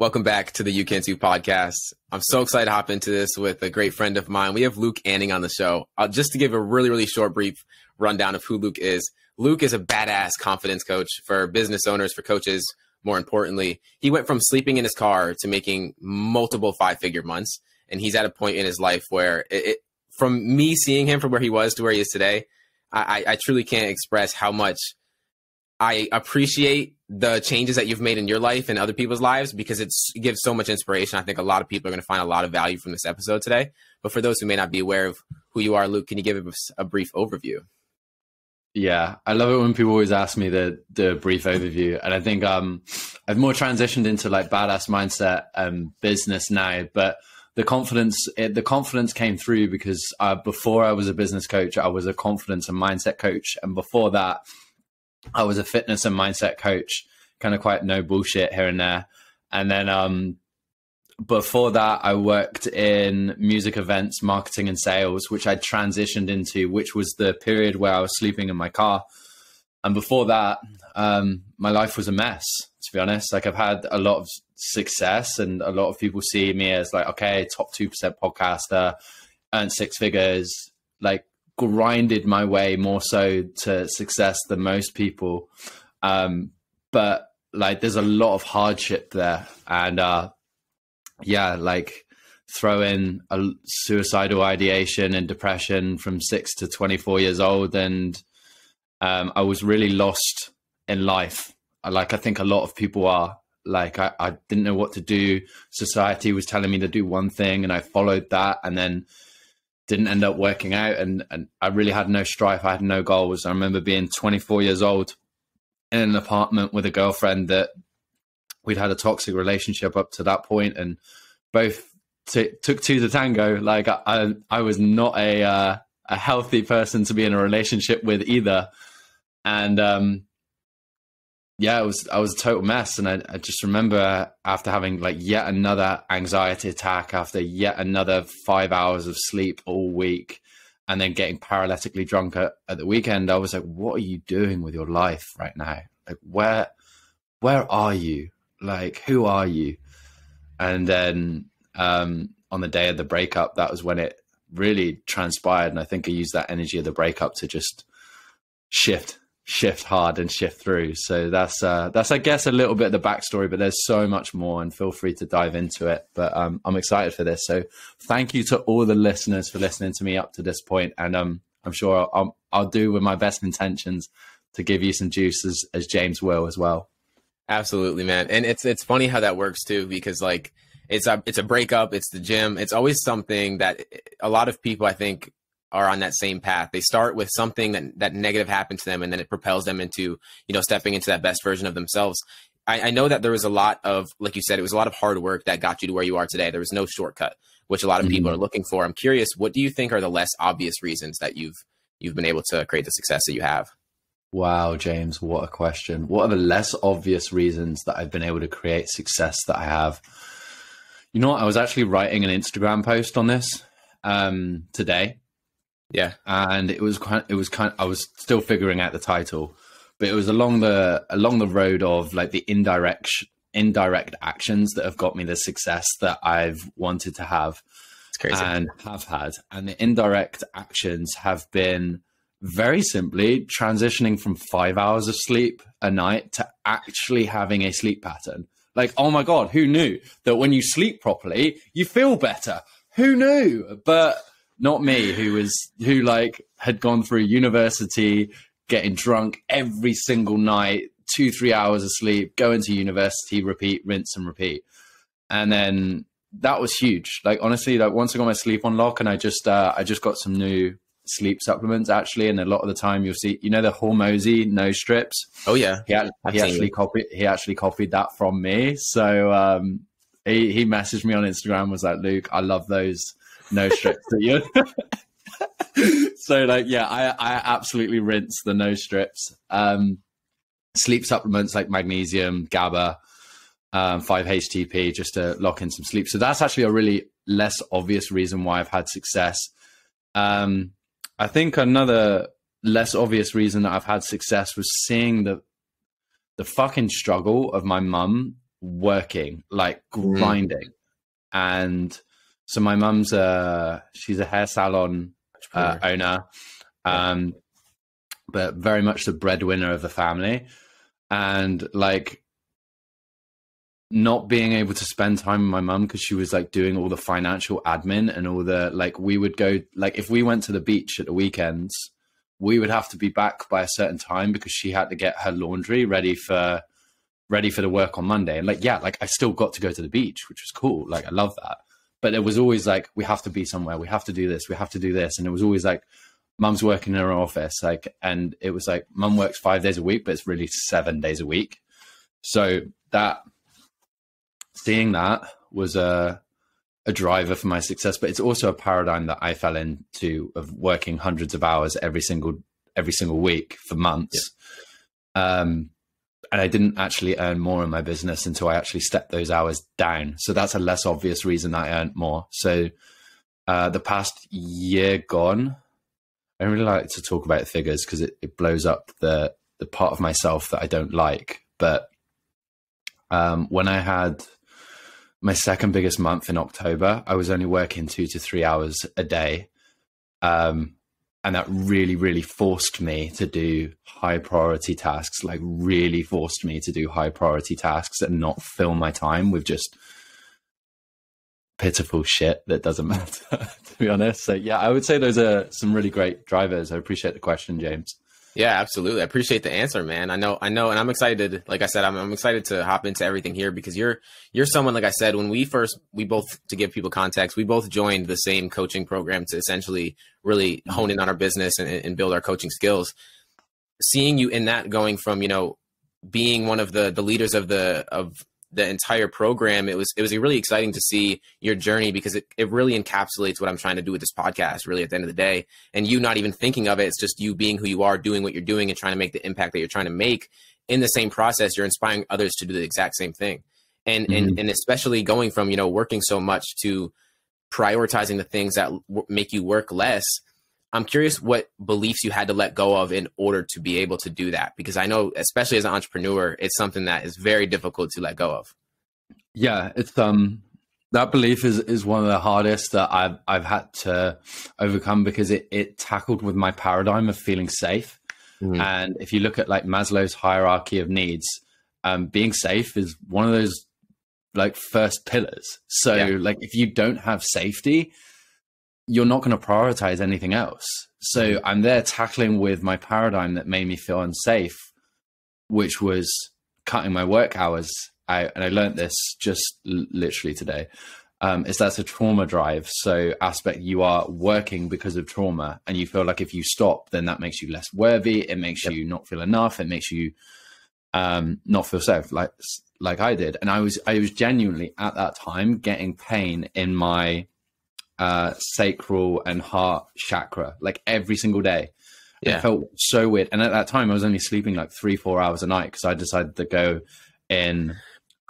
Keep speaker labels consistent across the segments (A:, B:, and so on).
A: Welcome back to the You Can Too podcast. I'm so excited to hop into this with a great friend of mine. We have Luke Anning on the show. Uh, just to give a really, really short, brief rundown of who Luke is. Luke is a badass confidence coach for business owners, for coaches. More importantly, he went from sleeping in his car to making multiple five figure months. And he's at a point in his life where it, it, from me seeing him from where he was to where he is today, I, I truly can't express how much I appreciate the changes that you've made in your life and other people's lives because it gives so much inspiration. I think a lot of people are going to find a lot of value from this episode today. But for those who may not be aware of who you are, Luke, can you give us a brief overview?
B: Yeah, I love it when people always ask me the the brief overview, and I think um I've more transitioned into like badass mindset and business now, but the confidence it, the confidence came through because uh, before I was a business coach, I was a confidence and mindset coach, and before that, I was a fitness and mindset coach, kind of quite no bullshit here and there. And then um, before that, I worked in music events, marketing, and sales, which I transitioned into, which was the period where I was sleeping in my car. And before that, um, my life was a mess, to be honest. Like, I've had a lot of success, and a lot of people see me as like, okay, top 2% podcaster, earned six figures. Like, grinded my way more so to success than most people. Um, but like there's a lot of hardship there. And uh, yeah, like throw in a suicidal ideation and depression from six to 24 years old. And um, I was really lost in life. Like I think a lot of people are. Like I, I didn't know what to do. Society was telling me to do one thing, and I followed that. And then didn't end up working out and, and I really had no strife. I had no goals. I remember being 24 years old in an apartment with a girlfriend that we'd had a toxic relationship up to that point and both t- took to tango. Like I, I, I was not a, uh, a healthy person to be in a relationship with either. And, um, yeah, it was I was a total mess, and I, I, just remember after having like yet another anxiety attack, after yet another five hours of sleep all week, and then getting paralytically drunk at, at the weekend. I was like, "What are you doing with your life right now? Like, where, where are you? Like, who are you?" And then um, on the day of the breakup, that was when it really transpired, and I think I used that energy of the breakup to just shift shift hard and shift through. So that's uh, that's I guess a little bit of the backstory, but there's so much more, and feel free to dive into it. But um, I'm excited for this. So thank you to all the listeners for listening to me up to this point, and um, I'm sure I'll, I'll do with my best intentions to give you some juice as, as James will as well.
A: Absolutely, man. And it's it's funny how that works too, because like it's a it's a breakup, it's the gym, it's always something that a lot of people I think are on that same path. They start with something that that negative happened to them, and then it propels them into you know stepping into that best version of themselves. I, I, know that there was a lot of, like you said, it was a lot of hard work that got you to where you are today. There was no shortcut, which a lot of mm-hmm. people are looking for. I'm curious, what do you think are the less obvious reasons that you've you've been able to create the success that you have?
B: Wow, James, what a question. What are the less obvious reasons that I've been able to create success that I have? You know what? I was actually writing an Instagram post on this um, today
A: yeah,
B: and it was kind. It was kind. I was still figuring out the title, but it was along the along the road of like the indirect indirect actions that have got me the success that I've wanted to have and have had. And the indirect actions have been very simply transitioning from five hours of sleep a night to actually having a sleep pattern. Like, oh my God, who knew that when you sleep properly, you feel better? Who knew? But not me, who was who like had gone through university, getting drunk every single night, two three hours of sleep, going to university, repeat, rinse and repeat, and then that was huge. Like honestly, like once I got my sleep on lock, and I just uh, I just got some new sleep supplements actually, and a lot of the time you'll see, you know, the Hormozi nose strips.
A: Oh yeah,
B: he, he actually copied he actually copied that from me. So um, he he messaged me on Instagram was like, Luke, I love those no strips at you. so like yeah, I I absolutely rinse the no strips. Um, sleep supplements like magnesium, GABA, um, 5-HTP just to lock in some sleep. So that's actually a really less obvious reason why I've had success. Um, I think another less obvious reason that I've had success was seeing the the fucking struggle of my mum working, like
A: Mm.
B: grinding. And so my mum's a she's a hair salon uh, owner, um, but very much the breadwinner of the family, and like not being able to spend time with my mum because she was like doing all the financial admin and all the like we would go like if we went to the beach at the weekends we would have to be back by a certain time because she had to get her laundry ready for ready for the work on Monday. And like yeah like I still got to go to the beach which was cool. Like I love that but it was always like we have to be somewhere. We have to do this. We have to do this. And it was always like mum's working in her office like and it was like mum works 5 days a week but it's really 7 days a week. So that seeing that was a a driver for my success but it's also a paradigm that I fell into of working hundreds of hours every single every single week for months. Um and I didn't actually earn more in my business until I actually stepped those hours down. So that's a less obvious reason I earned more. So uh the past year gone I don't really like to talk about figures because it, it blows up the the part of myself that I don't like. But um when I had my second biggest month in October, I was only working two to three hours a day. Um, and that really, really forced me to do high priority tasks, like, really forced me to do high priority tasks and not fill my time with just pitiful shit that doesn't matter, to be honest. So, yeah, I would say those are some really great drivers. I appreciate the question, James.
A: Yeah, absolutely. I appreciate the answer, man. I know, I know, and I'm excited. Like I said, I'm, I'm excited to hop into everything here because you're you're someone. Like I said, when we first, we both to give people context, we both joined the same coaching program to essentially really mm-hmm. hone in on our business and, and build our coaching skills. Seeing you in that, going from you know being one of the the leaders of the of the entire program, it was it was really exciting to see your journey because it, it really encapsulates what I'm trying to do with this podcast, really at the end of the day. And you not even thinking of it, it's just you being who you are, doing what you're doing and trying to make the impact that you're trying to make. In the same process, you're inspiring others to do the exact same thing. And
B: Mm-hmm.
A: and and especially going from, you know, working so much to prioritizing the things that w- make you work less. I'm curious what beliefs you had to let go of in order to be able to do that because I know especially as an entrepreneur it's something that is very difficult to let go of.
B: Yeah, it's um that belief is is one of the hardest that I've I've had to overcome because it it tackled with my paradigm of feeling safe.
A: Mhm.
B: And if you look at like Maslow's hierarchy of needs, um, being safe is one of those like first pillars. So
A: Yeah.
B: like if you don't have safety, you're not going to prioritize anything else. So I'm there tackling with my paradigm that made me feel unsafe, which was cutting my work hours out. And I learned this just l- literally today. Um, is that's a trauma drive. So aspect you are working because of trauma, and you feel like if you stop, then that makes you less worthy. It makes
A: Yep.
B: you not feel enough. It makes you um, not feel safe, like like I did. And I was I was genuinely at that time getting pain in my uh, sacral and heart chakra like every single day.
A: Yeah.
B: It felt so weird. And at that time, I was only sleeping like three, four hours a night because I decided to go in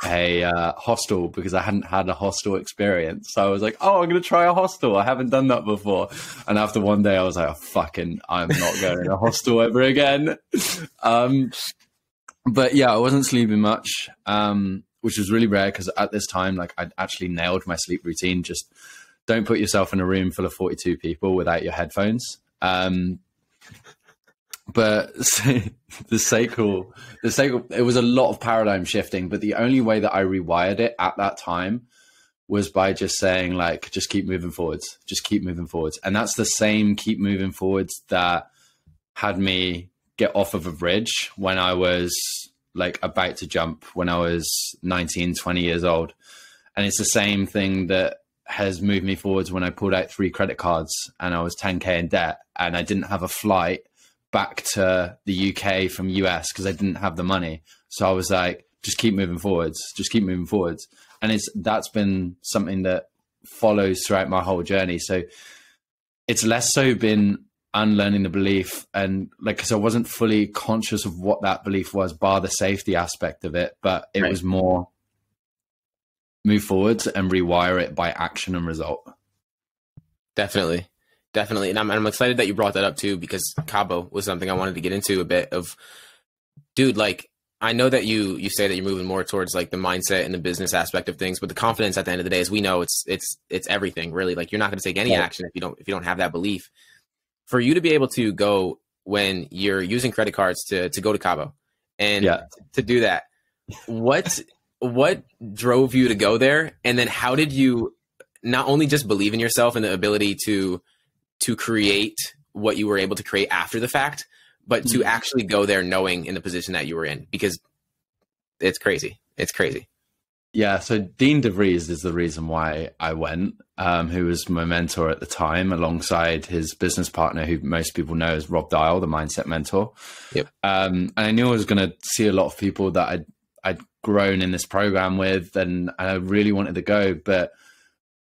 B: a uh, hostel because I hadn't had a hostel experience. So I was like, oh, I'm going to try a hostel. I haven't done that before. And after one day, I was like, oh, fucking, I'm not going to a hostel ever again. Um, but yeah, I wasn't sleeping much, um, which was really rare because at this time, like I'd actually nailed my sleep routine. Just don't put yourself in a room full of 42 people without your headphones. Um, but the sacral, the sacral, it was a lot of paradigm shifting, but the only way that I rewired it at that time was by just saying like, just keep moving forwards, just keep moving forwards. And that's the same keep moving forwards that had me get off of a bridge when I was like about to jump when I was 19, 20 years old. And it's the same thing that has moved me forwards when I pulled out three credit cards and I was 10K in debt and I didn't have a flight back to the UK from US because I didn't have the money. So I was like, just keep moving forwards, just keep moving forwards. And it's that's been something that follows throughout my whole journey. So it's less so been unlearning the belief and like because I wasn't fully conscious of what that belief was, bar the safety aspect of it, but it
A: Right.
B: was more move forwards and rewire it by action and result.
A: Definitely. Definitely. And I'm, I'm excited that you brought that up too, because Cabo was something I wanted to get into a bit of, dude, like I know that you you say that you're moving more towards like the mindset and the business aspect of things, but the confidence at the end of the day, as we know, it's it's it's everything really. Like you're not going to take any action if you don't if you don't have that belief. For you to be able to go when you're using credit cards to to go to Cabo, and yeah. to do that, what what drove you to go there, and then how did you not only just believe in yourself and the ability to to create what you were able to create after the fact, but to mm-hmm. actually go there knowing in the position that you were in because it's crazy. It's crazy.
B: Yeah, so Dean DeVries is the reason why I went, um, who was my mentor at the time, alongside his business partner, who most people know as Rob Dial, the mindset mentor.
A: Yep.
B: Um, and I knew I was going to see a lot of people that I'd grown in this program with, and, I really wanted to go, but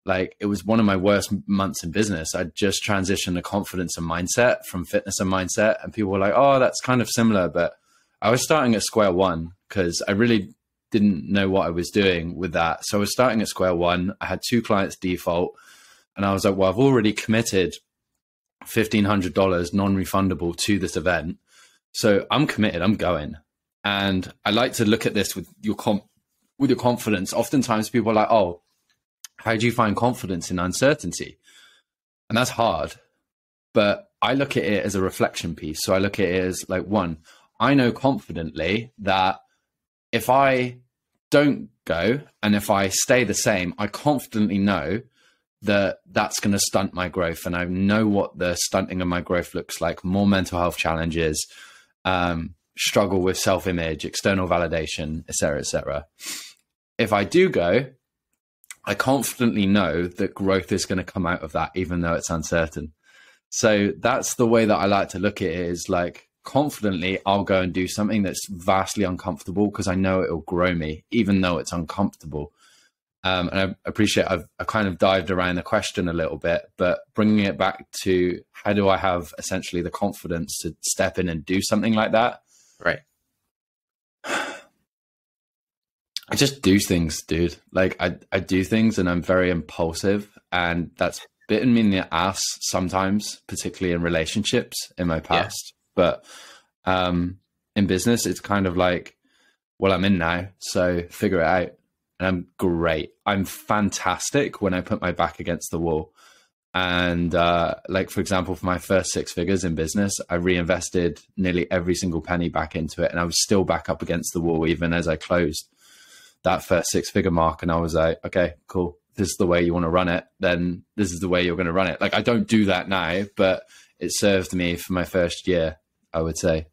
B: like it was one of my worst months in business. I just transitioned to confidence and mindset from fitness and mindset, and people were like, "Oh, that's kind of similar," but I was starting at square one because I really didn't know what I was doing with that. So I was starting at square one. I had two clients default, and I was like, "Well, I've already committed fifteen hundred dollars non-refundable to this event, so I'm committed. I'm going." And I like to look at this with your comp with your confidence. Oftentimes, people are like, "Oh." How do you find confidence in uncertainty? And that's hard. But I look at it as a reflection piece. So I look at it as like, one, I know confidently that if I don't go and if I stay the same, I confidently know that that's going to stunt my growth. And I know what the stunting of my growth looks like more mental health challenges, um, struggle with self image, external validation, etc., etc. If I do go I confidently know that growth is going to come out of that, even though it's uncertain. So that's the way that I like to look at it is like confidently, I'll go and do something that's vastly uncomfortable because I know it'll grow me, even though it's uncomfortable. Um, and I appreciate I've I kind of dived around the question a little bit, but bringing it back to how do I have essentially the confidence to step in and do something like that?
A: Right.
B: I just do things, dude. Like I, I do things and I'm very impulsive and that's bitten me in the ass sometimes, particularly in relationships in my past. Yeah. But um in business it's kind of like, well, I'm in now, so figure it out. And I'm great. I'm fantastic when I put my back against the wall. And uh, like for example, for my first six figures in business, I reinvested nearly every single penny back into it, and I was still back up against the wall even as I closed that first six figure mark and I was like, okay, cool. This is the way you want to run it. Then this is the way you're going to run it. Like I don't do that now, but it served me for my first year, I would say.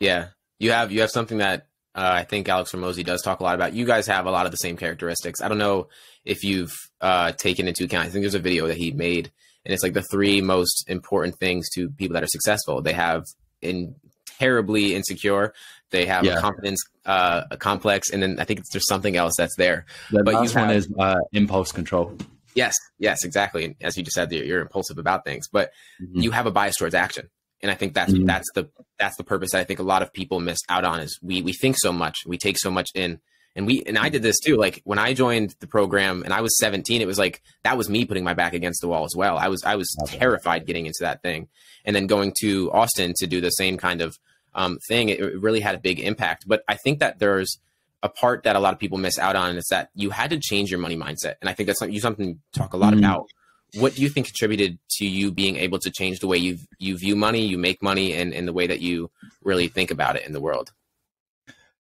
A: Yeah. You have, you have something that uh, I think Alex Hormozi does talk a lot about. You guys have a lot of the same characteristics. I don't know if you've uh, taken into account. I think there's a video that he made, and it's like the three most important things to people that are successful. They have in terribly insecure. They have yeah. a confidence uh, a complex, and then I think there's something else that's there.
B: The but last have, one is uh, impulse control.
A: Yes, yes, exactly. And as you just said, you're, you're impulsive about things, but mm-hmm. you have a bias towards action, and I think that's mm-hmm. that's the that's the purpose that I think a lot of people miss out on. Is we we think so much, we take so much in, and we and I did this too. Like when I joined the program and I was 17, it was like that was me putting my back against the wall as well. I was I was okay. terrified getting into that thing, and then going to Austin to do the same kind of um, thing, it, really had a big impact. But I think that there's a part that a lot of people miss out on, is that you had to change your money mindset. And I think that's something you something talk a lot mm-hmm. about. What do you think contributed to you being able to change the way you you view money, you make money, and, and the way that you really think about it in the world?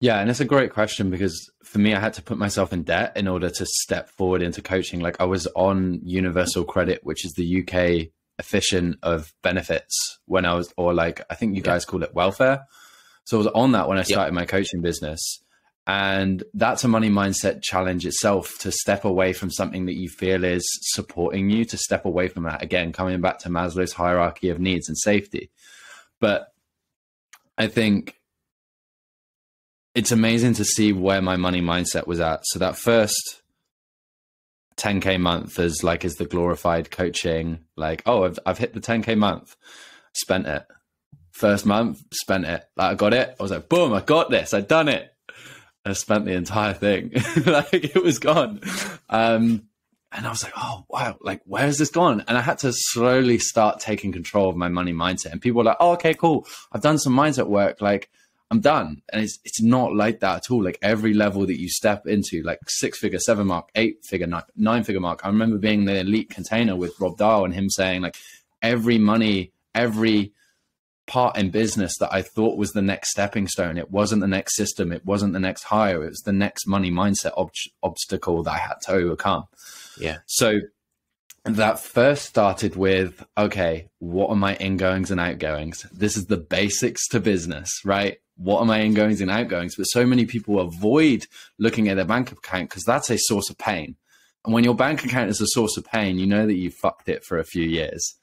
B: Yeah, and it's a great question because for me, I had to put myself in debt in order to step forward into coaching. Like I was on Universal Credit, which is the UK efficient of benefits when I was, or like I think you guys call it welfare. So I was on that when I started my coaching business. And that's a money mindset challenge itself to step away from something that you feel is supporting you, to step away from that. Again, coming back to Maslow's hierarchy of needs and safety. But I think it's amazing to see where my money mindset was at. So that first 10k month as like is the glorified coaching like oh I've, I've hit the 10k month spent it first month spent it like i got it i was like boom i got this i done it i spent the entire thing like it was gone um and i was like oh wow like where has this gone and i had to slowly start taking control of my money mindset and people were like oh okay cool i've done some mindset work like I'm done. And it's it's not like that at all. Like every level that you step into, like six figure, seven mark, eight figure, nine, nine figure mark. I remember being the elite container with Rob Dial and him saying like every money, every part in business that I thought was the next stepping stone. It wasn't the next system. It wasn't the next hire. It was the next money mindset ob- obstacle that I had to overcome.
A: Yeah.
B: So that first started with okay, what are my ingoings and outgoings? This is the basics to business, right? What are my ingoings and outgoings? But so many people avoid looking at their bank account because that's a source of pain. And when your bank account is a source of pain, you know that you fucked it for a few years.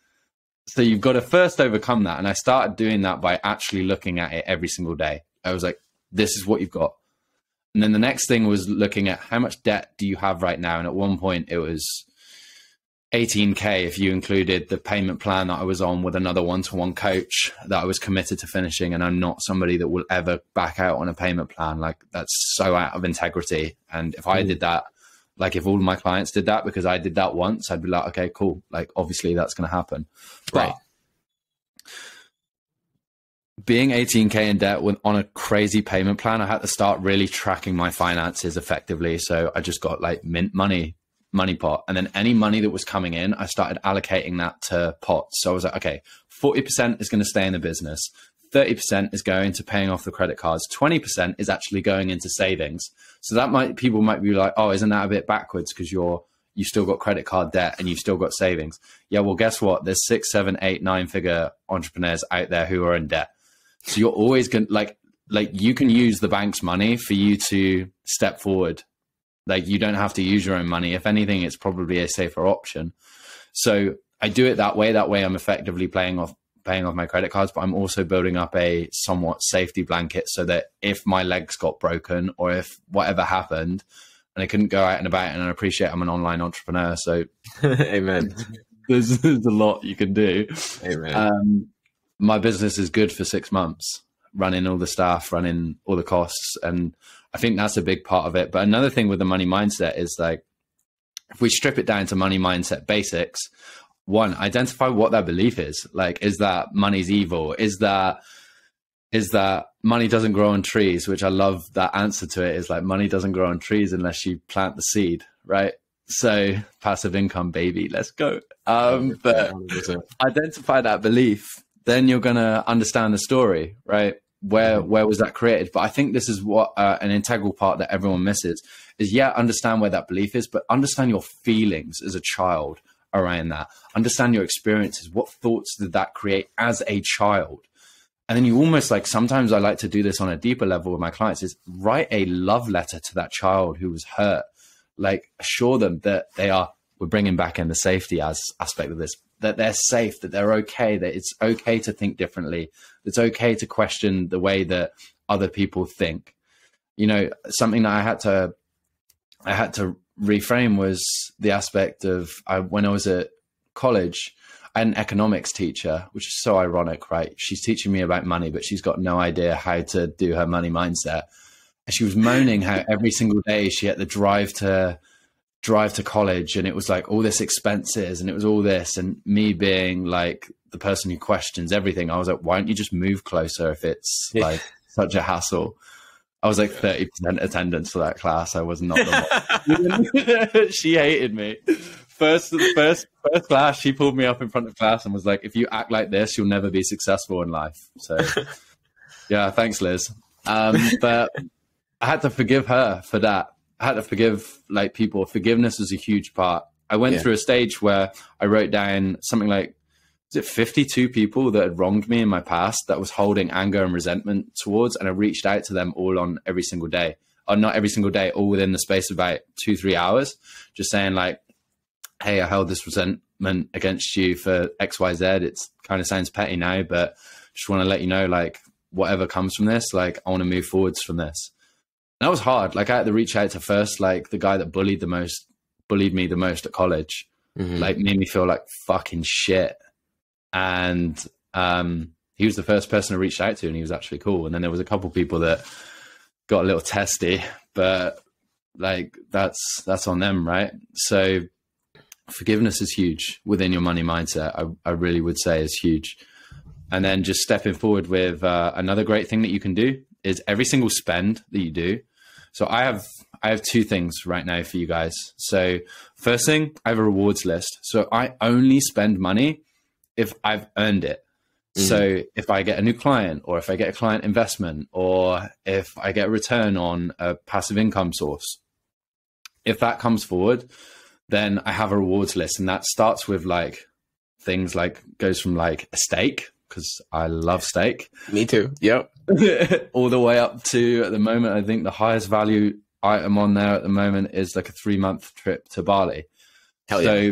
B: So you've got to first overcome that. And I started doing that by actually looking at it every single day. I was like, this is what you've got. And then the next thing was looking at how much debt do you have right now? And at one point it was 18k if you included the payment plan that I was on with another one-to-one coach that I was committed to finishing and I'm not somebody that will ever back out on a payment plan like that's so out of integrity and if I mm. did that like if all of my clients did that because I did that once I'd be like okay cool like obviously that's going to happen right being 18k in debt with, on a crazy payment plan I had to start really tracking my finances effectively so I just got like mint money money pot. And then any money that was coming in, I started allocating that to pots. So I was like, okay, 40% is going to stay in the business. 30% is going to paying off the credit cards. 20% is actually going into savings. So that might, people might be like, oh, isn't that a bit backwards? Because you're, you've still got credit card debt and you've still got savings. Yeah, well, guess what? There's six, seven, eight, nine figure entrepreneurs out there who are in debt. So you're always going like, like you can use the bank's money for you to step forward like you don't have to use your own money. If anything, it's probably a safer option. So I do it that way. That way, I'm effectively paying off paying off my credit cards, but I'm also building up a somewhat safety blanket so that if my legs got broken or if whatever happened and I couldn't go out and about, and I appreciate I'm an online entrepreneur, so
A: amen.
B: There's, there's, a lot you can do.
A: Amen.
B: Um, my business is good for six months, running all the staff, running all the costs, and I think that's a big part of it. But another thing with the money mindset is like, if we strip it down to money mindset basics, one, identify what that belief is. Like, is that money's evil? Is that, is that money doesn't grow on trees? Which I love that answer to it is like, money doesn't grow on trees unless you plant the seed, right? So passive income, baby, let's go. Um, but identify that belief, then you're going to understand the story, right? where mm-hmm. where was that created but i think this is what uh, an integral part that everyone misses is yeah understand where that belief is but understand your feelings as a child around that. Understand your experiences. What thoughts did that create as a child? And then you almost like sometimes i like to do this on a deeper level with my clients is write a love letter to that child who was hurt. Like assure them that they are we're bringing back in the safety as aspect of this that they're safe that they're okay that it's okay to think differently. It's okay to question the way that other people think. You know, something that I had to I had to reframe was the aspect of I, when I was at college, I had an economics teacher, which is so ironic, right? She's teaching me about money, but she's got no idea how to do her money mindset. And she was moaning how every single day she had to drive to drive to college and it was like all this expenses and it was all this and me being like the person who questions everything i was like why don't you just move closer if it's yeah. like such a hassle i was like 30% attendance for that class i was not the she hated me first first first class she pulled me up in front of class and was like if you act like this you'll never be successful in life so yeah thanks liz um, but i had to forgive her for that I had to forgive like people. Forgiveness was a huge part. I went yeah. through a stage where I wrote down something like, is it 52 people that had wronged me in my past that was holding anger and resentment towards, and I reached out to them all on every single day, or not every single day, all within the space of about two, three hours, just saying like, hey, I held this resentment against you for X, Y, Z. It kind of sounds petty now, but just want to let you know, like, whatever comes from this, like, I want to move forwards from this And that was hard. Like I had to reach out to first, like the guy that bullied the most, bullied me the most at college, mm-hmm. like made me feel like fucking shit. And um, he was the first person I reached out to, and he was actually cool. And then there was a couple people that got a little testy, but like that's that's on them, right? So forgiveness is huge within your money mindset. I, I really would say is huge. And then just stepping forward with uh, another great thing that you can do is every single spend that you do. So I have I have two things right now for you guys. So first thing, I have a rewards list. So I only spend money if I've earned it. Mm-hmm. So if I get a new client or if I get a client investment or if I get a return on a passive income source, if that comes forward, then I have a rewards list and that starts with like things like goes from like a steak because I love steak.
A: Me too. Yep.
B: All the way up to at the moment, I think the highest value item on there at the moment is like a three month trip to Bali. Hell so, yeah.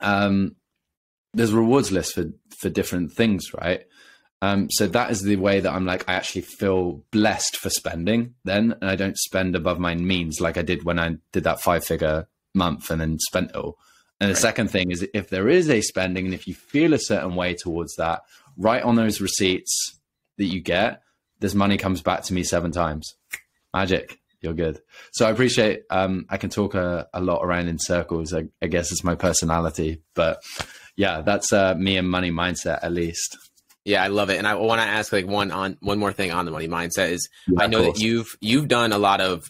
B: um, there's rewards list for for different things, right? Um, so that is the way that I'm like I actually feel blessed for spending then, and I don't spend above my means like I did when I did that five figure month and then spent it all. And the right. second thing is if there is a spending and if you feel a certain way towards that, write on those receipts that you get, this money comes back to me seven times. Magic. You're good. So I appreciate um, I can talk a, a, lot around in circles. I, I, guess it's my personality. But yeah, that's uh, me and money mindset at least.
A: Yeah, I love it. And I want to ask like one on one more thing on the money mindset is yeah, I know that you've you've done a lot of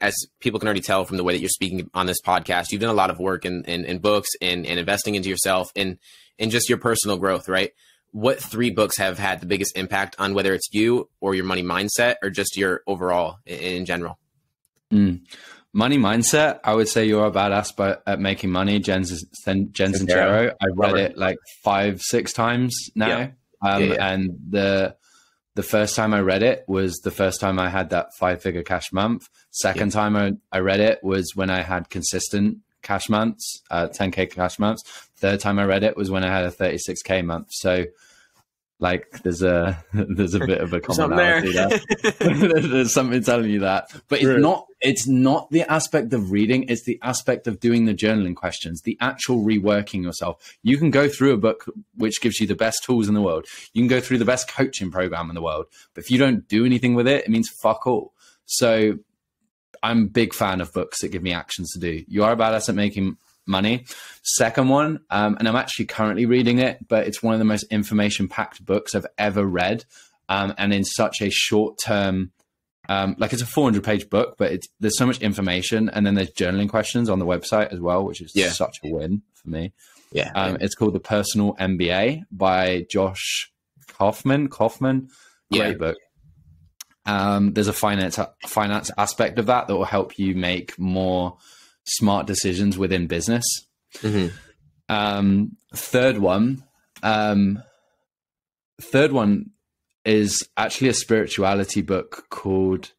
A: as people can already tell from the way that you're speaking on this podcast, you've done a lot of work in, in, in books and, and investing into yourself and, and just your personal growth, right? What three books have had the biggest impact on whether it's you or your money mindset or just your overall in, in general?
B: Mm. Money mindset, I would say you're a badass but at making money. Jen's Jen Sincero. I read it like five, six times now. Yeah. Um, yeah, yeah. And the the first time I read it was the first time I had that five figure cash month. Second yeah. time I, I read it was when I had consistent cash months, uh, 10K cash months. Third time I read it was when I had a 36K month. So like there's a there's a bit of a commonality there. there. there's something telling you that but it's not it's not the aspect of reading it's the aspect of doing the journaling questions the actual reworking yourself you can go through a book which gives you the best tools in the world you can go through the best coaching program in the world but if you don't do anything with it it means fuck all so i'm a big fan of books that give me actions to do you are a badass at making money. Second one, um, and I'm actually currently reading it, but it's one of the most information packed books I've ever read. Um, and in such a short term, um, like it's a 400 page book, but it's, there's so much information. And then there's journaling questions on the website as well, which is yeah. such a win for me.
A: Yeah.
B: Um, it's called The Personal MBA by Josh Kaufman. Kaufman. Great yeah. book. Um, there's a finance finance aspect of that that will help you make more smart decisions within business. Mm-hmm. Um, third one, um, third one is actually a spirituality book called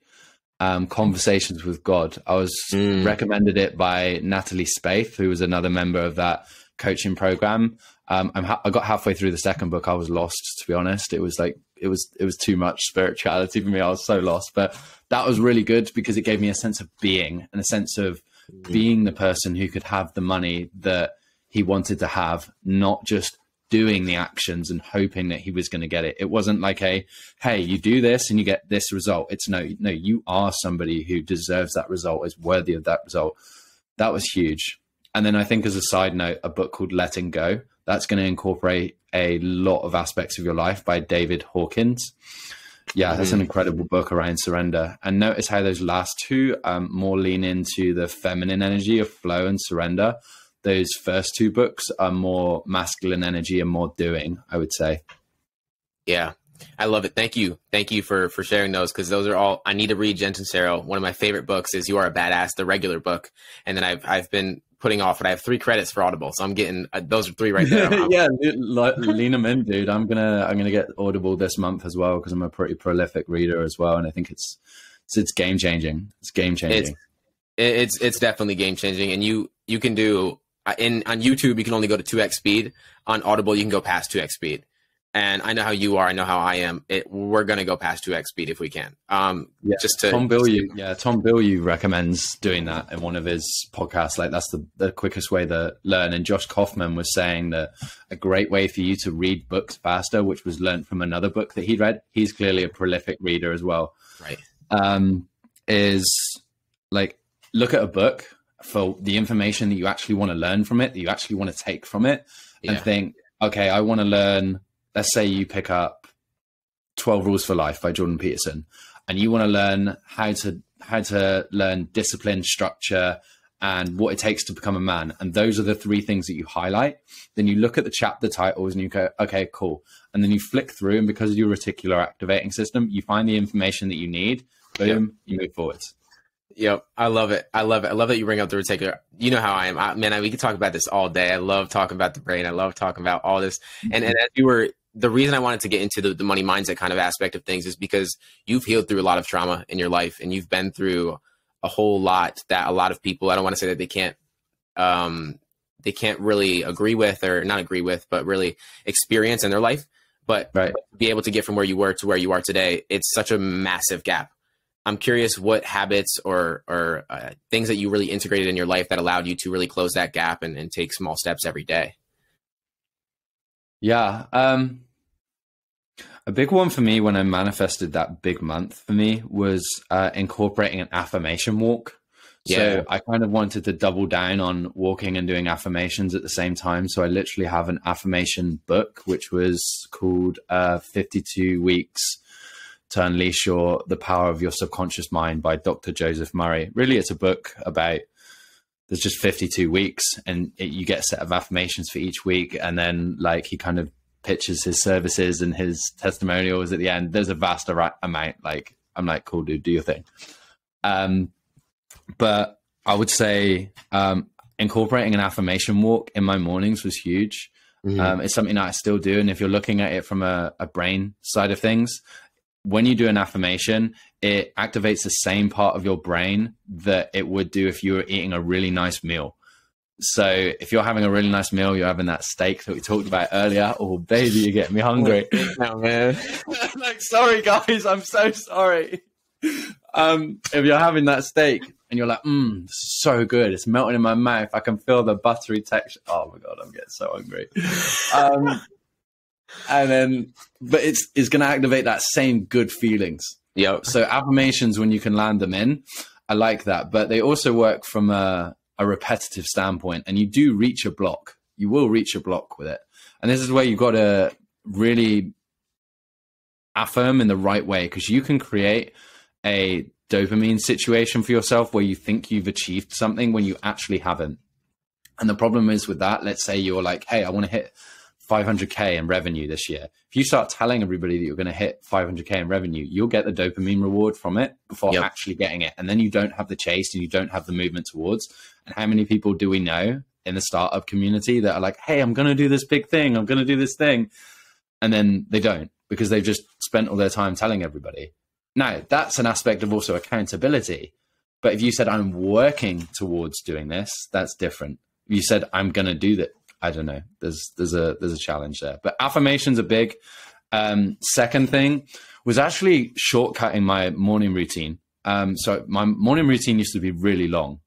B: um, Conversations with God. I was mm. recommended it by Natalie Spaeth, who was another member of that coaching program. Um, ha- i got halfway through the second book. I was lost, to be honest. It was like it was it was too much spirituality for me. I was so lost, but that was really good because it gave me a sense of being and a sense of mm. being the person who could have the money that he wanted to have, not just doing the actions and hoping that he was going to get it. It wasn't like a, hey, you do this and you get this result. It's no, no, you are somebody who deserves that result, is worthy of that result. That was huge. And then I think as a side note, a book called Letting Go, that's going to incorporate a lot of aspects of your life by David Hawkins. Yeah, that's an mm-hmm. incredible book around surrender. And notice how those last two um, more lean into the feminine energy of flow and surrender. Those first two books are more masculine energy and more doing, I would say.
A: Yeah, I love it. Thank you. Thank you for for sharing those because those are all I need to read Jen Sincero. One of my favorite books is You Are a Badass, the regular book. And then I've I've been putting off, but I have three credits for Audible, so I'm getting uh, those are three right there.
B: yeah, lean them in, dude. I'm gonna I'm gonna get Audible this month as well because I'm a pretty prolific reader as well, and I think it's it's, it's game changing. It's game changing.
A: It's, it's it's definitely game changing, and you you can do in on YouTube you can only go to two x speed. On Audible you can go past two x speed and I know how you are. I know how I am. It, we're going to go past two x speed if we can. Um,
B: yeah. just to Tom Bilyeu, yeah, Tom Bilyeu recommends doing that in one of his podcasts. Like that's the, the quickest way to learn. And Josh Kaufman was saying that a great way for you to read books faster, which was learned from another book that he'd read. He's clearly a prolific reader as well.
A: Right.
B: Um, is like look at a book for the information that you actually want to learn from it, that you actually want to take from it, yeah. and think, okay, I want to learn let's say you pick up 12 Rules for Life by Jordan Peterson, and you want to learn how to how to learn discipline, structure, and what it takes to become a man, and those are the three things that you highlight, then you look at the chapter titles and you go, okay, cool. And then you flick through, and because of your reticular activating system, you find the information that you need. Boom, you move forwards.
A: Yep, I love it. I love it. I love that you bring up the reticular. You know how I am, I, man. I, we can talk about this all day. I love talking about the brain. I love talking about all this. And and as you were, the reason I wanted to get into the, the money mindset kind of aspect of things is because you've healed through a lot of trauma in your life, and you've been through a whole lot that a lot of people. I don't want to say that they can't, um, they can't really agree with or not agree with, but really experience in their life. But
B: right.
A: be able to get from where you were to where you are today, it's such a massive gap I'm curious what habits or or uh, things that you really integrated in your life that allowed you to really close that gap and, and take small steps every day.
B: Yeah, um, a big one for me when I manifested that big month for me was uh, incorporating an affirmation walk. Yeah. So I kind of wanted to double down on walking and doing affirmations at the same time. So I literally have an affirmation book, which was called uh, 52 Weeks unleash your the power of your subconscious mind by Dr. Joseph Murphy. Really, it's a book about there's just 52 weeks, and it, you get a set of affirmations for each week, and then like he kind of pitches his services and his testimonials at the end. There's a vast amount. Like I'm like, cool, dude, do your thing. Um, but I would say um, incorporating an affirmation walk in my mornings was huge. Mm-hmm. Um, it's something that I still do. And if you're looking at it from a, a, brain side of things, when you do an affirmation, it activates the same part of your brain that it would do if you were eating a really nice meal. So if you're having a really nice meal, you're having that steak that we talked about earlier. Oh, baby, you get me hungry.
A: oh, man.
B: like, sorry, guys, I'm so sorry. Um, if you're having that steak and you're like, mmm, so good. It's melting in my mouth. I can feel the buttery texture. Oh my God, I'm getting so hungry. Um, and then but it's it's going to activate that same good feelings.
A: Yeah.
B: So affirmations when you can land them in, I like that, but they also work from a a repetitive standpoint, and you do reach a block. You will reach a block with it, and this is where you've got to really affirm in the right way because you can create a dopamine situation for yourself where you think you've achieved something when you actually haven't. And the problem is with that, let's say you're like, hey, I want to hit 500k in revenue this year. If you start telling everybody that you're going to hit 500k in revenue, you'll get the dopamine reward from it before yep. actually getting it, and then you don't have the chase and you don't have the movement towards. And how many people do we know in the startup community that are like, "Hey, I'm going to do this big thing. I'm going to do this thing," and then they don't because they've just spent all their time telling everybody. Now, that's an aspect of also accountability. But if you said, I'm working towards doing this, that's different. If you said, I'm going to do that, I don't know. There's there's a there's a challenge there. But affirmations are big. Um, second thing was actually shortcutting my morning routine. Um, so my morning routine used to be really long.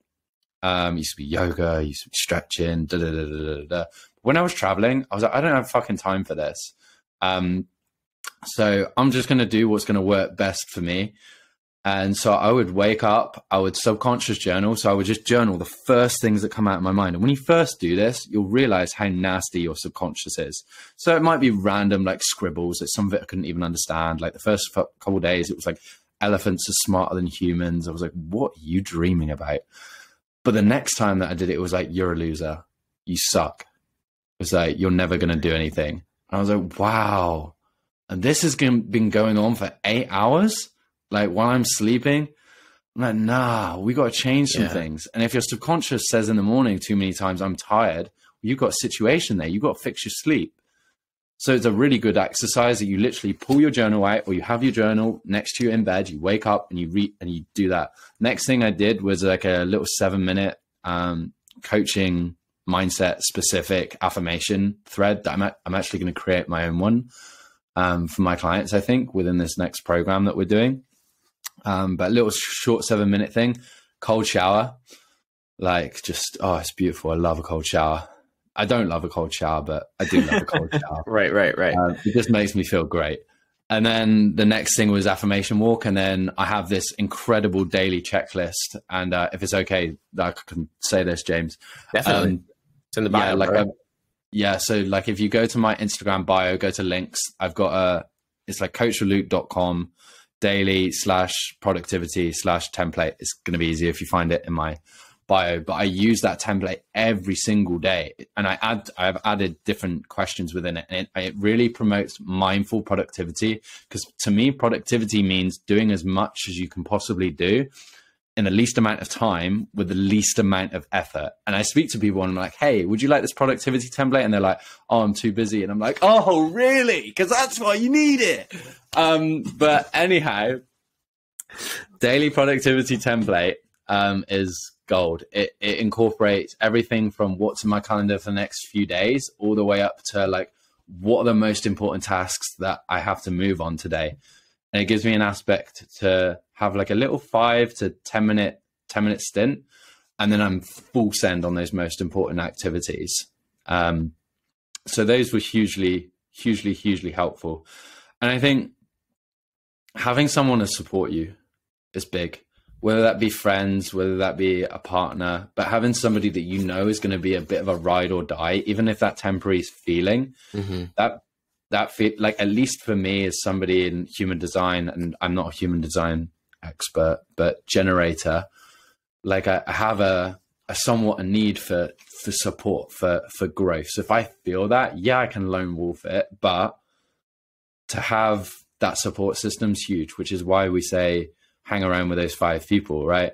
B: Um, used to be yoga, used to be stretching. Da, da, da, da da. when I was traveling, I was like, I don't have fucking time for this. Um, so I'm just to do what's to work best for me. And so I would wake up, I would subconscious journal. So I would just journal the first things that come out of my mind. And when you first do this, you'll realize how nasty your subconscious is. So it might be random, like scribbles that some of it I couldn't even understand. Like the first couple days, it was like elephants are smarter than humans. I was like, what are you dreaming about? But the next time that I did it, it was like, you're a loser. You suck. It was like, you're never going to do anything. And I was like, wow. And this has been going on for eight hours like while I'm sleeping, I'm like, nah, we got to change some yeah. things. And if your subconscious says in the morning too many times, I'm tired, you've got a situation there. You've got to fix your sleep. So it's a really good exercise that you literally pull your journal out or you have your journal next to you in bed. You wake up and you read and you do that. Next thing I did was like a little seven minute um, coaching mindset specific affirmation thread that I'm, I'm actually going to create my own one um, for my clients, I think, within this next program that we're doing. Um, but a little short seven minute thing, cold shower, like just oh, it's beautiful. I love a cold shower. I don't love a cold shower, but I do love a cold shower.
A: right, right, right. Uh,
B: it just makes me feel great. And then the next thing was affirmation walk, and then I have this incredible daily checklist. And uh, if it's okay, I can say this, James.
A: Definitely, um, it's in the bio.
B: Yeah, like, yeah. So like, if you go to my Instagram bio, go to links. I've got a it's like coachwithluke.com daily slash productivity slash template. It's going to be easier if you find it in my bio, but I use that template every single day, and I add I've added different questions within it, and it, it really promotes mindful productivity because to me, productivity means doing as much as you can possibly do in the least amount of time with the least amount of effort. And I speak to people and I'm like, hey, would you like this productivity template? And they're like, oh, I'm too busy. And I'm like, oh, really? Because that's why you need it. Um, but anyhow, daily productivity template um, is gold. It, it incorporates everything from what's in my calendar for the next few days all the way up to like, what are the most important tasks that I have to move on today? And it gives me an aspect to have like a little five to 10 minute 10 minute stint and then i'm full send on those most important activities um, so those were hugely hugely hugely helpful and i think having someone to support you is big whether that be friends whether that be a partner but having somebody that you know is going to be a bit of a ride or die even if that temporary is feeling mm-hmm. that that feel like at least for me as somebody in human design and i'm not a human design expert but generator like i, I have a, a somewhat a need for for support for for growth. So if i feel that yeah i can lone wolf it but to have that support system's huge which is why we say hang around with those five people right?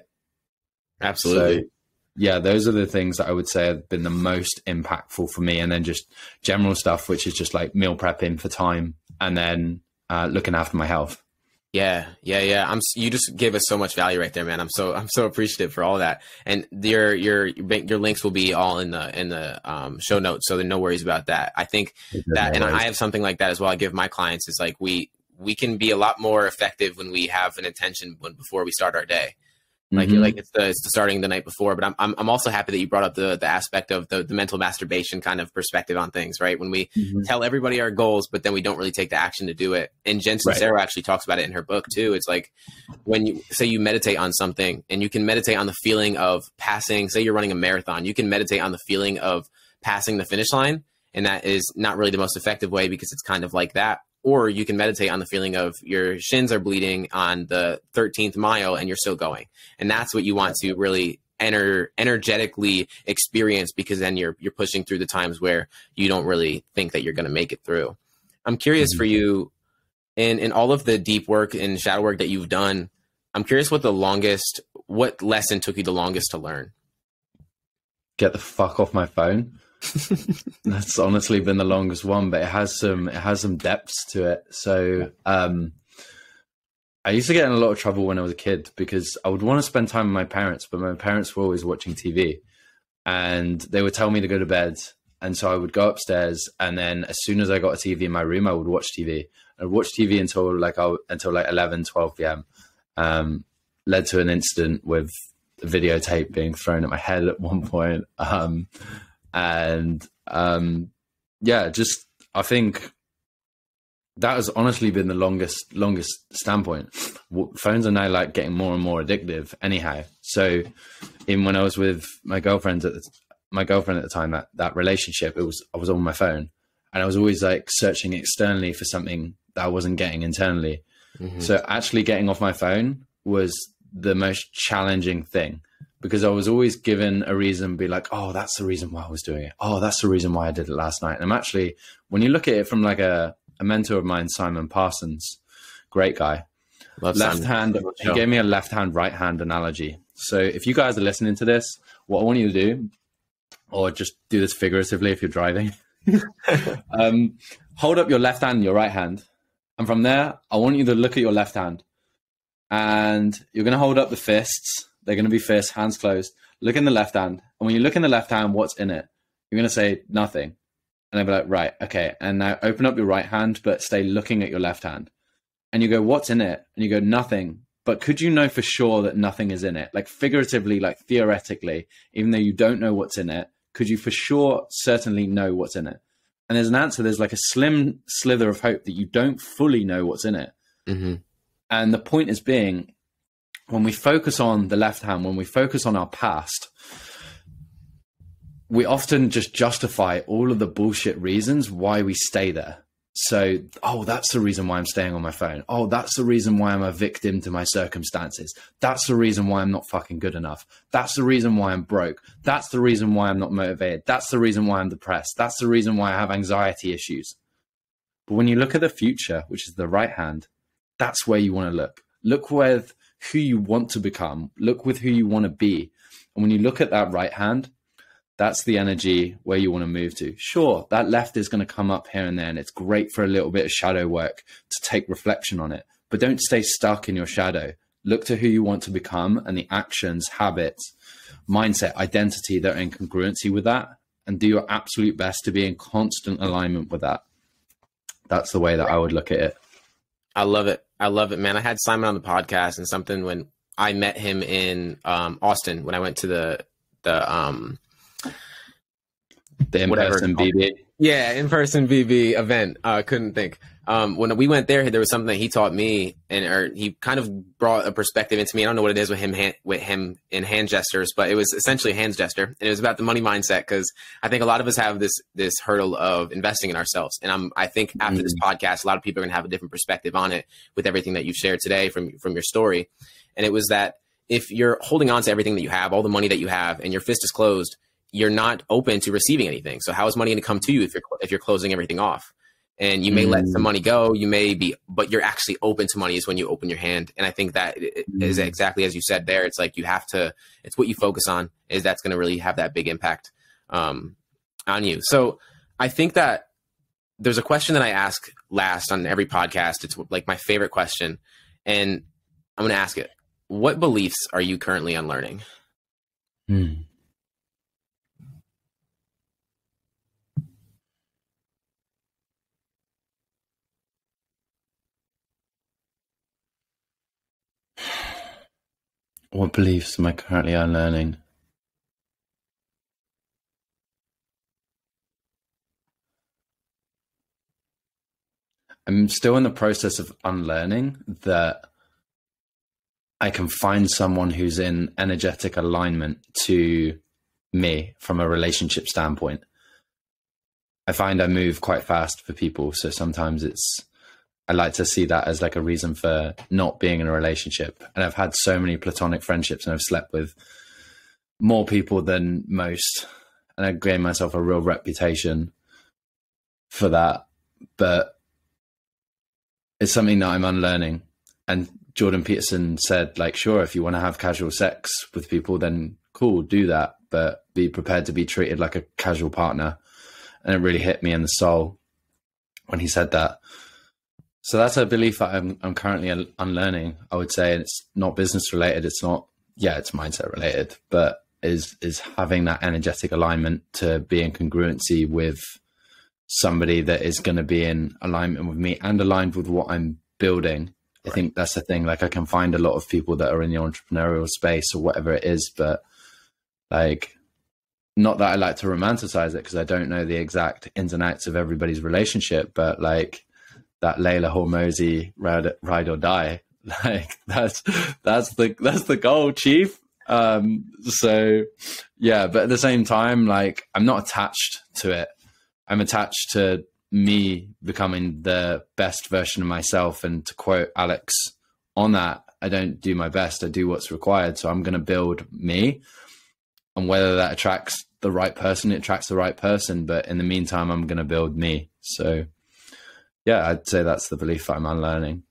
A: Absolutely. so,
B: yeah, those are the things that I would say have been the most impactful for me. And then just general stuff, which is just like meal prepping for time and then uh, looking after my health.
A: Yeah, yeah, yeah. I'm. You just gave us so much value right there, man. I'm so I'm so appreciative for all that. And your your your links will be all in the in the um, show notes, so there's no worries about that. I think that, and I have something like that as well. I give my clients is like we we can be a lot more effective when we have an intention when before we start our day. Like mm-hmm. like it's the it's the starting the night before. But I'm, I'm I'm also happy that you brought up the the aspect of the the mental masturbation kind of perspective on things, right? When we mm-hmm. tell everybody our goals, but then we don't really take the action to do it. And Jen Sincero right. actually talks about it in her book too. It's like when you say you meditate on something and you can meditate on the feeling of passing, say you're running a marathon, you can meditate on the feeling of passing the finish line. And that is not really the most effective way because it's kind of like that or you can meditate on the feeling of your shins are bleeding on the 13th mile and you're still going. And that's what you want to really enter energetically experience because then you're you're pushing through the times where you don't really think that you're going to make it through. I'm curious mm-hmm. for you in in all of the deep work and shadow work that you've done i'm curious what the longest what lesson took you the longest to learn?
B: Get the fuck off my phone That's honestly been the longest one, but it has some it has some depths to it. So um, I used to get in a lot of trouble when I was a kid because I would want to spend time with my parents, but my parents were always watching TV, and they would tell me to go to bed. And so I would go upstairs, and then as soon as I got a TV in my room, I would watch TV. I'd watch TV until like I, until like 11, 12 p.m. Um, led to an incident with a videotape being thrown at my head at one point. Um, and um, yeah, just I think that has honestly been the longest longest standpoint. Phones are now like getting more and more addictive. Anyhow, so in when I was with my girlfriend at the, my girlfriend at the time, that that relationship, it was I was on my phone, and I was always like searching externally for something that I wasn't getting internally. Mm-hmm. So actually getting off my phone was the most challenging thing because I was always given a reason, be like, oh, that's the reason why I was doing it. Oh, that's the reason why I did it last night. And I'm actually, when you look at it from like a, a mentor of mine, Simon Parsons, great guy, Love left Simon. hand, he gave me a left hand, right hand analogy. So if you guys are listening to this, what I want you to do, or just do this figuratively if you're driving, um, hold up your left hand and your right hand. And from there, I want you to look at your left hand and you're going to hold up the fists they're going to be fists, hands closed. Look in the left hand. And when you look in the left hand, what's in it? You're going to say nothing. And they'll be like, right, okay. And now open up your right hand, but stay looking at your left hand. And you go, what's in it? And you go, nothing. But could you know for sure that nothing is in it? Like figuratively, like theoretically, even though you don't know what's in it, could you for sure certainly know what's in it? And there's an answer. There's like a slim slither of hope that you don't fully know what's in it. Mm-hmm. And the point is being, when we focus on the left hand, when we focus on our past, we often just justify all of the bullshit reasons why we stay there. so, oh, that's the reason why I'm staying on my phone. Oh, that's the reason why I'm a victim to my circumstances. That's the reason why I'm not fucking good enough. That's the reason why I'm broke. That's the reason why I'm not motivated. That's the reason why I'm depressed. That's the reason why I have anxiety issues. But when you look at the future, which is the right hand, that's where you want to look. Look with who you want to become. Look with who you want to be. And when you look at that right hand, that's the energy where you want to move to. Sure, that left is going to come up here and there, and it's great for a little bit of shadow work to take reflection on it. But don't stay stuck in your shadow. Look to who you want to become and the actions, habits, mindset, identity that are in congruency with that, and do your absolute best to be in constant alignment with that. That's the way that I would look at it.
A: I love it. I love it, man. I had Simon on the podcast and something when I met him in um, Austin when I went to the the um,
B: the in-person BB.
A: Yeah, in-person BB event. I uh, couldn't think. Um, when we went there, there was something that he taught me, and or he kind of brought a perspective into me. I don't know what it is with him, hand, with him in hand gestures, but it was essentially a hands gesture, and it was about the money mindset. Because I think a lot of us have this this hurdle of investing in ourselves, and I'm I think after mm this podcast, a lot of people are gonna have a different perspective on it with everything that you've shared today from from your story, and it was that if you're holding on to everything that you have, all the money that you have, and your fist is closed, you're not open to receiving anything. So how is money going to come to you if you're if you're closing everything off? And you may mm. let some mm. money go, you may be, but you're actually open to money is when you open your hand. And I think that mm. is exactly as you said there. It's like you have to. It's what you focus on is that's going to really have that big impact um, on you. So I think that there's a question that I ask last on every podcast. It's like my favorite question, and I'm going to ask it. What beliefs are you currently unlearning? Mm.
B: What beliefs am I currently unlearning? I'm still in the process of unlearning that I can find someone who's in energetic alignment to me from a relationship standpoint. I find I move quite fast for people. So sometimes it's I like to see that as like a reason for not being in a relationship. And I've had so many platonic friendships and I've slept with more people than most. And I gained myself a real reputation for that. But it's something that I'm unlearning. And Jordan Peterson said, like, sure, if you want to have casual sex with people, then cool, do that. But be prepared to be treated like a casual partner. And it really hit me in the soul when he said that so that's a belief that I'm, I'm currently unlearning. I would say and it's not business related. It's not, yeah, it's mindset related, but is is having that energetic alignment to be in congruency with somebody that is going to be in alignment with me and aligned with what I'm building. Right. I think that's the thing. Like I can find a lot of people that are in the entrepreneurial space or whatever it is, but like not that I like to romanticize it because I don't know the exact ins and outs of everybody's relationship, but like that Leila Hormozi ride, ride or die. Like that's that's the that's the goal, chief. Um, so yeah, but at the same time, like I'm not attached to it. I'm attached to me becoming the best version of myself. And to quote Alex on that, I don't do my best. I do what's required. So I'm going to build me. And whether that attracts the right person, it attracts the right person. But in the meantime, I'm going to build me. So yeah, I'd say that's the belief that I'm unlearning.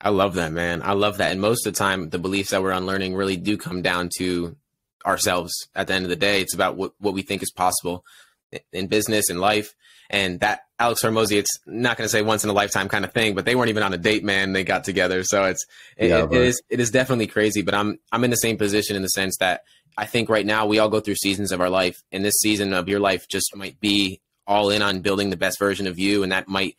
A: I love that, man. I love that. And most of the time, the beliefs that we're unlearning really do come down to ourselves at the end of the day. It's about what, what we think is possible in business and life. And that Alex Hormozi, it's not going to say once in a lifetime kind of thing, but they weren't even on a date, man. They got together. So it's, it, yeah, it is, it is definitely crazy, but I'm, I'm in the same position in the sense that I think right now we all go through seasons of our life and this season of your life just might be all in on building the best version of you. And that might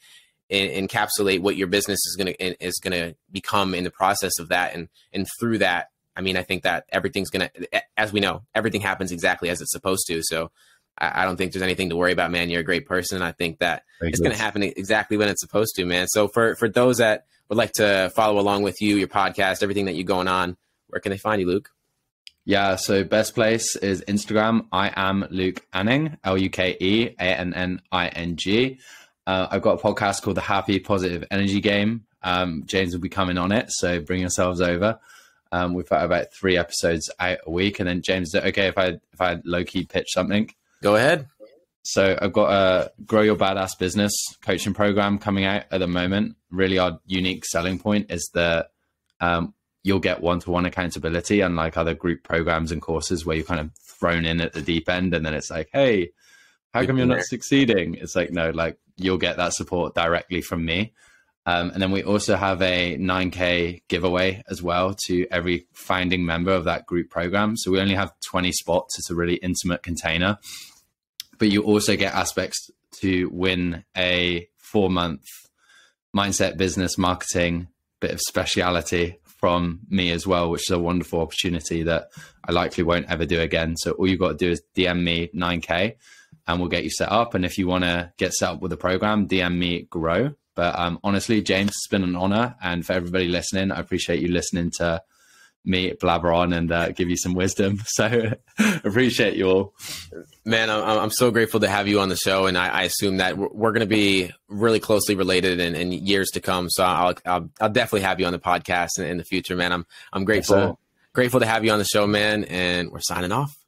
A: encapsulate what your business is going to is going to become in the process of that. And and through that i mean i think that everything's going to as we know everything happens exactly as it's supposed to. So I, I don't think there's anything to worry about man. You're a great person. I think that it's going to happen exactly when it's supposed to man. So for for those that would like to follow along with you your podcast everything that you're going on where can they find you luke?
B: Yeah, so best place is Instagram. I am Luke Anning, L U K E A N N I N G. Uh, I've got a podcast called the Happy Positive Energy Game. Um, James will be coming on it, so bring yourselves over. Um, we've got about three episodes out a week, and then James, okay if I if I low key pitch something?
A: Go ahead.
B: So I've got a Grow Your Badass Business coaching program coming out at the moment. Really, our unique selling point is that um, you'll get one-to-one accountability, unlike other group programs and courses where you're kind of thrown in at the deep end, and then it's like, hey, how come you're not succeeding? It's like, no, like you'll get that support directly from me. Um, and then we also have a 9K giveaway as well to every founding member of that group program. So we only have 20 spots. It's a really intimate container. But you also get aspects to win a four month mindset business marketing bit of speciality from me as well, which is a wonderful opportunity that I likely won't ever do again. So all you've got to do is DM me 9K and we'll get you set up. And if you want to get set up with the program, DM me grow. But um, honestly, James, it's been an honor. And for everybody listening, I appreciate you listening to me blabber on and uh, give you some wisdom. So appreciate you all.
A: Man, I'm, I'm so grateful to have you on the show. And I, I assume that we're, we're going to be really closely related in, in, years to come. So I'll, I'll, I'll, definitely have you on the podcast in, in, the future, man. I'm, I'm grateful, yes, grateful to have you on the show, man. And we're signing off.